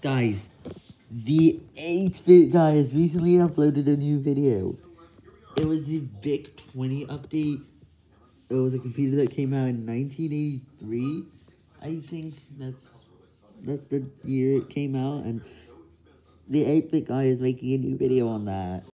Guys, the 8-bit guy has recently uploaded a new video. It was the VIC-20 update. It was a computer that came out in 1983. I think that's that's the year it came out, and the 8-bit guy is making a new video on that.